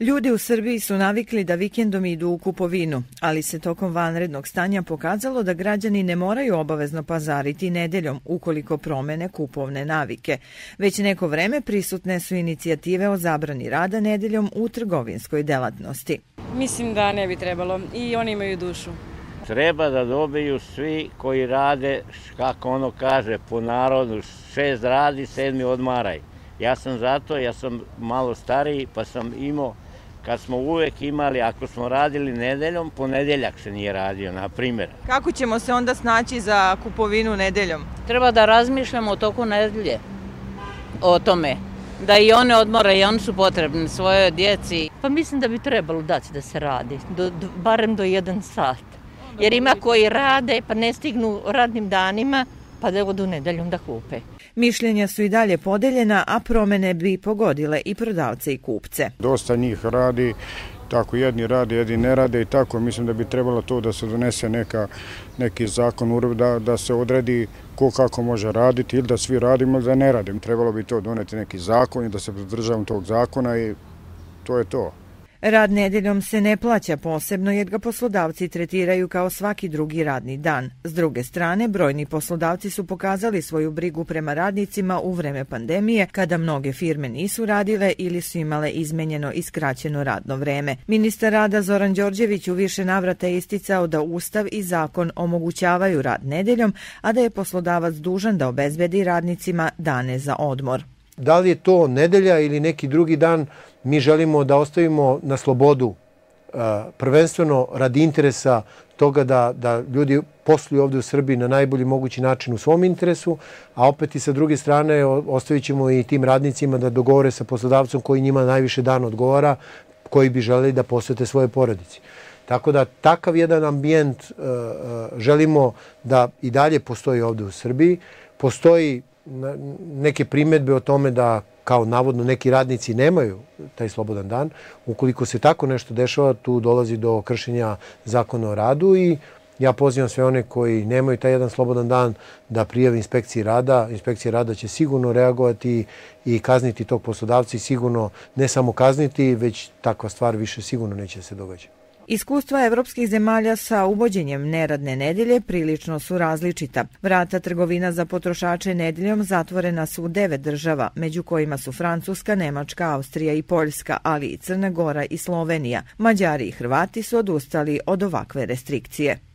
Ljudi u Srbiji su navikli da vikendom idu u kupovinu, ali se tokom vanrednog stanja pokazalo da građani ne moraju obavezno pazariti nedeljom ukoliko promene kupovne navike. Već neko vreme prisutne su inicijative o zabrani rada nedeljom u trgovinskoj delatnosti. Mislim da ne bi trebalo i oni imaju dušu. Treba da dobiju svi koji rade, kako ono kaže, po narodu, šest radi, sedmi odmaraj. Ja sam zato, ja sam malo stariji, pa sam imao kad smo uvek imali, ako smo radili nedeljom, ponedeljak se nije radio, na primjer. Kako ćemo se onda snaći za kupovinu nedeljom? Treba da razmišljamo o toku nedelje, o tome. Da i one odmore i oni su potrebni svoje djeci. Pa mislim da bi trebalo dati da se radi, do, do, barem do jedan sat. Jer ima koji rade pa ne stignu radnim danima, pa da odu nedeljom da kupe. Mišljenja su i dalje podeljena, a promene bi pogodile i prodavce i kupce. Dosta njih radi, tako jedni rade, jedni ne rade i tako mislim da bi trebalo to da se donese neka, neki zakon da, da se odredi ko kako može raditi ili da svi radimo ili da ne radimo. Trebalo bi to doneti neki zakon i da se pridržavam tog zakona i to je to. Rad nedeljom se ne plaća posebno jer ga poslodavci tretiraju kao svaki drugi radni dan. S druge strane, brojni poslodavci su pokazali svoju brigu prema radnicima u vreme pandemije kada mnoge firme nisu radile ili su imale izmenjeno i skraćeno radno vreme. Ministar rada Zoran Đorđević u više navrata isticao da Ustav i zakon omogućavaju rad nedeljom, a da je poslodavac dužan da obezbedi radnicima dane za odmor. Da li je to nedelja ili neki drugi dan, mi želimo da ostavimo na slobodu uh, prvenstveno radi interesa toga da, da ljudi posluju ovdje u Srbiji na najbolji mogući način u svom interesu, a opet i sa druge strane ostavit ćemo i tim radnicima da dogovore sa poslodavcom koji njima najviše dan odgovara, koji bi želeli da posvete svoje porodici. Tako da takav jedan ambijent uh, uh želimo da i dalje postoji ovdje u Srbiji. Postoji neke primjedbe o tome da kao navodno neki radnici nemaju taj slobodan dan. Ukoliko se tako nešto dešava, tu dolazi do kršenja zakona o radu i ja pozivam sve one koji nemaju taj jedan slobodan dan da prijavi inspekciji rada. Inspekcija rada će sigurno reagovati i kazniti tog poslodavca i sigurno ne samo kazniti, već takva stvar više sigurno neće se događati. Iskustva evropskih zemalja sa uvođenjem neradne nedelje prilično su različita. Vrata trgovina za potrošače nedeljom zatvorena su u devet država, među kojima su Francuska, Nemačka, Austrija i Poljska, ali i Crna Gora i Slovenija. Mađari i Hrvati su odustali od ovakve restrikcije.